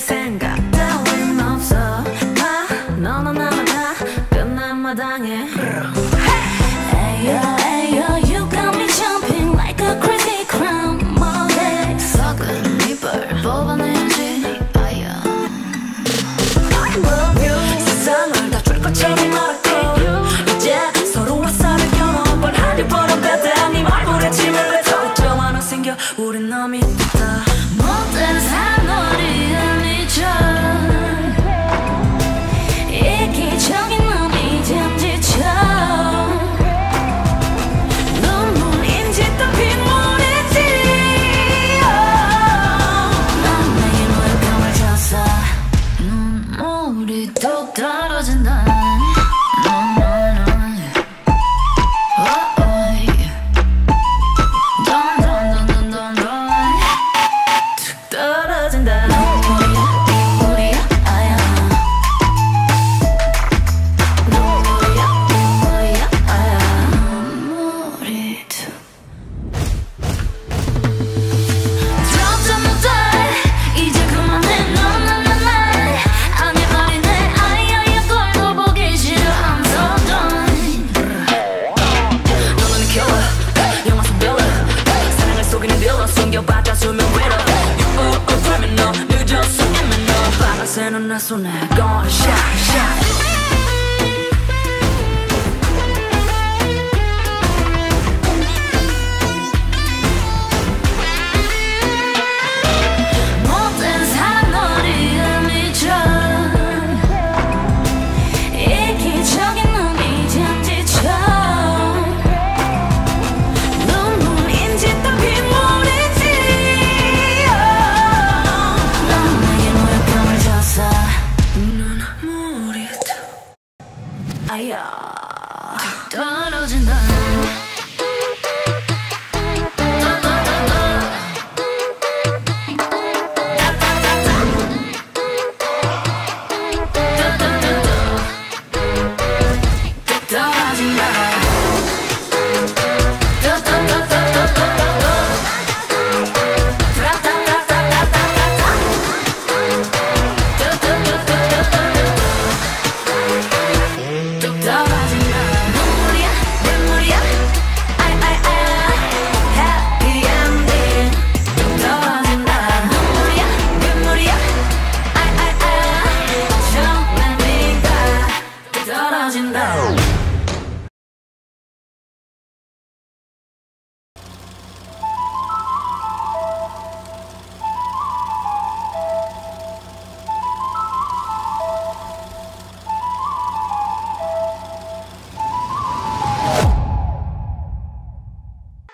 생각 따윈 없어. 봐 너나 나나 다 끝난 마당에. Ayo ayo you got me jumping like a crazy clown. 뭐래 썩은 이불 뽑아내야지. 아야. I love you. 세상을 다줄 것처럼 말했고 이제 서로와 겨눠볼 하늘 보는 배대 네 얼굴에 침을 뱉어 점 하나 생겨? 우린 남이 됐다 떨어진다 빨간새는 내 또 아야 떨 떨어진다.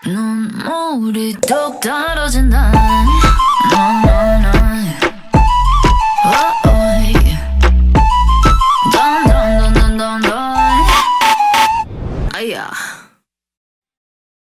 눈물이 뚝 떨어진다. 넌